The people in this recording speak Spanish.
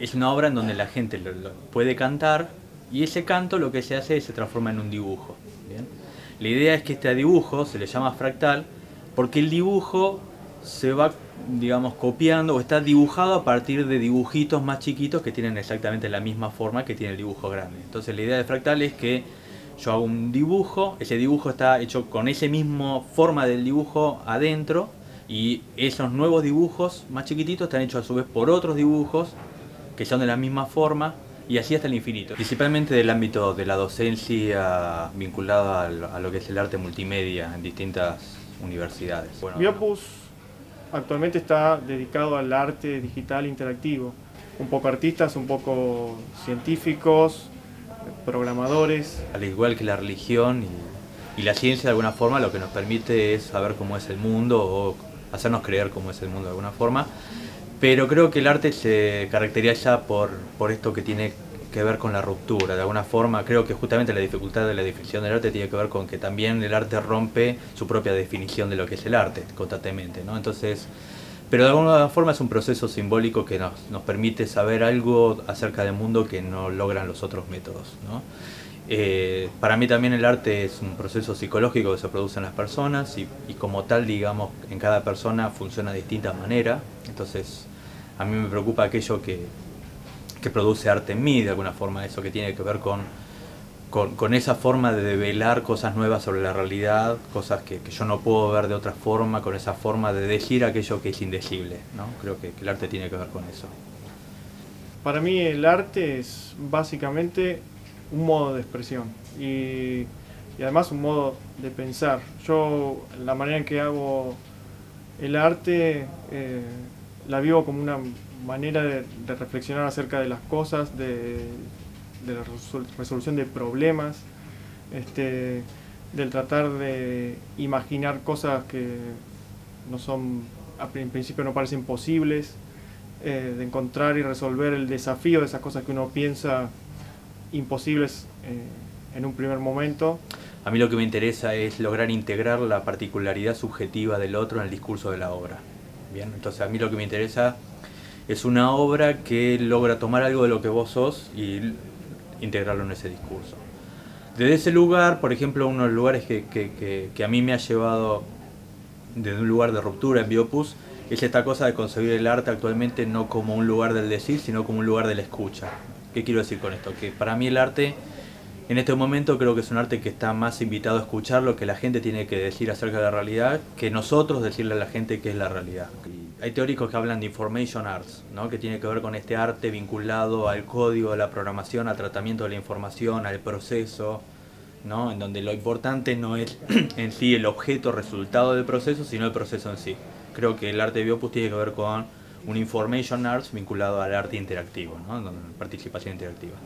es una obra en donde la gente puede cantar y ese canto lo que se hace es se transforma en un dibujo. La idea es que este dibujo se le llama fractal porque el dibujo se va, digamos, copiando o está dibujado a partir de dibujitos más chiquitos que tienen exactamente la misma forma que tiene el dibujo grande. Entonces la idea de fractal es que yo hago un dibujo, ese dibujo está hecho con ese mismo forma del dibujo adentro y esos nuevos dibujos más chiquititos están hechos a su vez por otros dibujos que son de la misma forma y así hasta el infinito. Principalmente del ámbito de la docencia vinculada a lo que es el arte multimedia en distintas universidades. Biopus actualmente está dedicado al arte digital interactivo, un poco artistas, un poco científicos, programadores. Al igual que la religión y, la ciencia de alguna forma lo que nos permite es saber cómo es el mundo o hacernos creer cómo es el mundo de alguna forma. Pero creo que el arte se caracteriza por, por esto que tiene que ver con la ruptura. De alguna forma creo que justamente la dificultad de la definición del arte tiene que ver con que también el arte rompe su propia definición de lo que es el arte constantemente. ¿no? Entonces, pero de alguna forma es un proceso simbólico que nos, nos, permite saber algo acerca del mundo que no logran los otros métodos. ¿no? Eh, para mí también el arte es un proceso psicológico que se produce en las personas y, como tal, digamos, en cada persona funciona de distinta manera. Entonces, a mí me preocupa aquello que, que produce arte en mí, de alguna forma, eso que tiene que ver con con, esa forma de develar cosas nuevas sobre la realidad, cosas que, yo no puedo ver de otra forma, con esa forma de decir aquello que es indecible. ¿no? Creo que, el arte tiene que ver con eso. Para mí el arte es básicamente un modo de expresión y, además un modo de pensar. Yo la manera en que hago el arte eh, la vivo como una manera de reflexionar acerca de las cosas, de, la resolución de problemas, este, del tratar de imaginar cosas que no son, en principio no parecen posibles, eh, de encontrar y resolver el desafío de esas cosas que uno piensa imposibles eh, en un primer momento. A mí lo que me interesa es lograr integrar la particularidad subjetiva del otro en el discurso de la obra. Bien, entonces a mí lo que me interesa es una obra que logra tomar algo de lo que vos sos y integrarlo en ese discurso. Desde ese lugar, por ejemplo, uno de los lugares que, a mí me ha llevado desde un lugar de ruptura en Biopus es esta cosa de concebir el arte actualmente no como un lugar del decir, sino como un lugar de la escucha. ¿Qué quiero decir con esto? Que para mí el arte, en este momento creo que es un arte que está más invitado a escuchar lo que la gente tiene que decir acerca de la realidad, que nosotros decirle a la gente qué es la realidad hay teóricos que hablan de information arts, ¿no? que tiene que ver con este arte vinculado al código, a la programación, al tratamiento de la información, al proceso, ¿no? en donde lo importante no es en sí el objeto resultado del proceso, sino el proceso en sí. Creo que el arte de Biopus tiene que ver con un information arts vinculado al arte interactivo, ¿no? participación interactiva.